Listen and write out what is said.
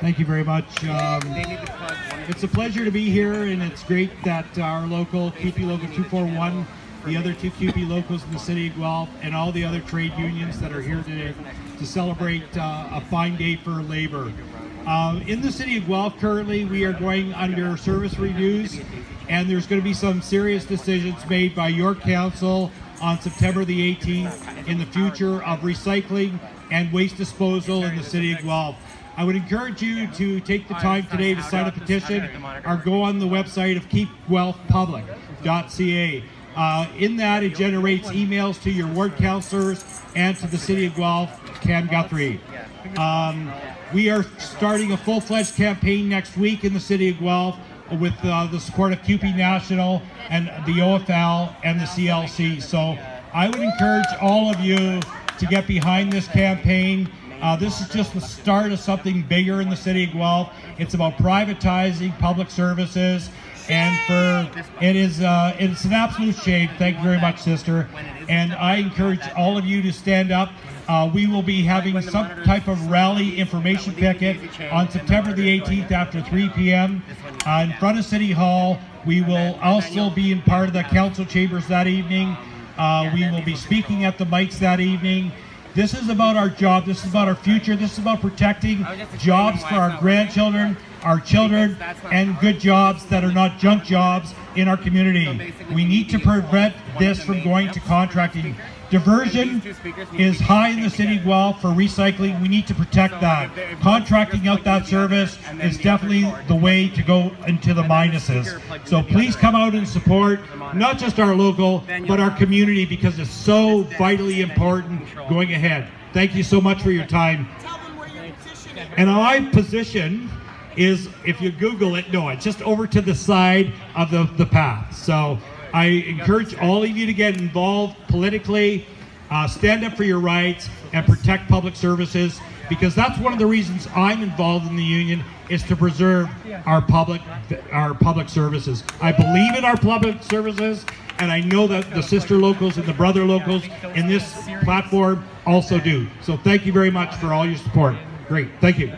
Thank you very much. Um, it's a pleasure to be here, and it's great that our local CUPE Local 241, the other two CUPE locals in the city of Guelph, and all the other trade unions that are here today to celebrate uh, a fine day for labor. Uh, in the city of Guelph currently, we are going under service reviews, and there's going to be some serious decisions made by your council on September the 18th in the future of recycling and waste disposal in the city of Guelph. I would encourage you to take the time today to sign a petition or go on the website of keepguelphpublic.ca. Uh, in that, it generates emails to your ward councilors and to the City of Guelph, Cam Guthrie. Um, we are starting a full-fledged campaign next week in the City of Guelph with uh, the support of CUPE National and the OFL and the CLC. So I would encourage all of you to get behind this campaign. Uh, this is just the start of something bigger in the city of Guelph. It's about privatizing public services, and for it is uh, it's an absolute shame. Thank you very much, sister. And I encourage all of you to stand up. Uh, we will be having some type of rally information picket on September the 18th after 3 p.m. Uh, in front of City Hall. We will also be in part of the council chambers that evening. Uh, we will be speaking at the mics that evening. This is about our job. This is about our future. This is about protecting jobs for our grandchildren, our children, and good jobs that are not junk jobs in our community. We need to prevent this from going to contracting. Diversion is high in the city of Guelph for recycling. We need to protect that. Contracting out that service is definitely the way to go into the minuses. So please come out and support not just our local, but our community because it's so vitally important going ahead. Thank you so much for your time. And my position is, if you Google it, no, it's just over to the side of the, the path. So I encourage all of you to get involved politically, uh, stand up for your rights, and protect public services because that's one of the reasons I'm involved in the union is to preserve our public our public services. I believe in our public services and I know that the sister locals and the brother locals in this platform also do. So thank you very much for all your support. Great. Thank you.